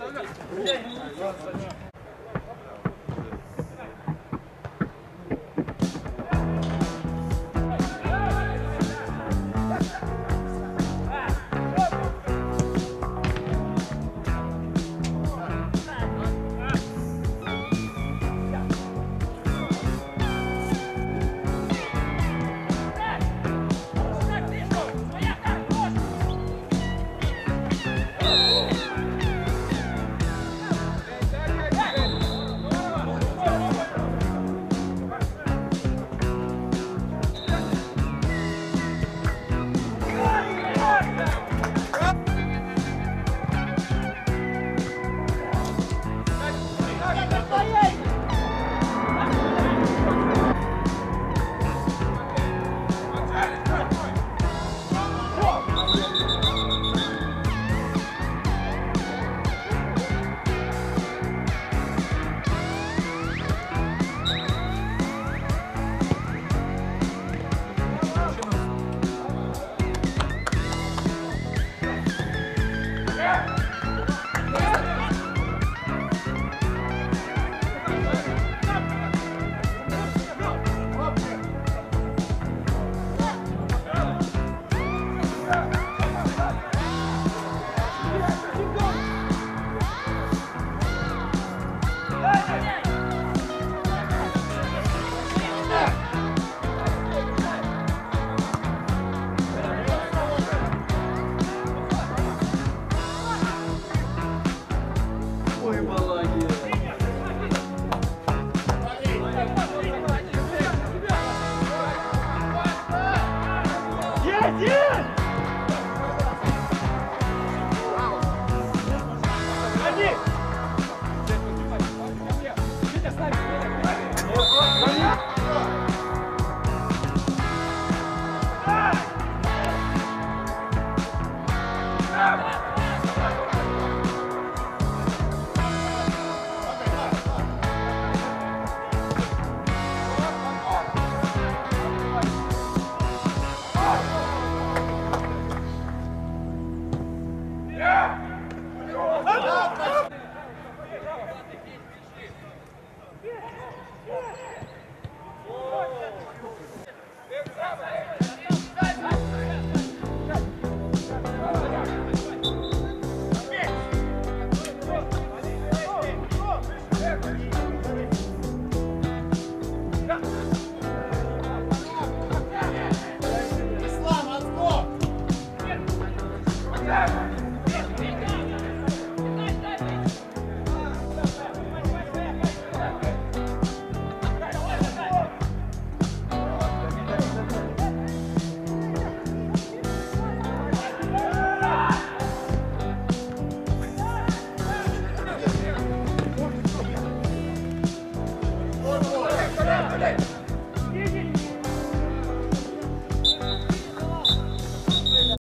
Ой,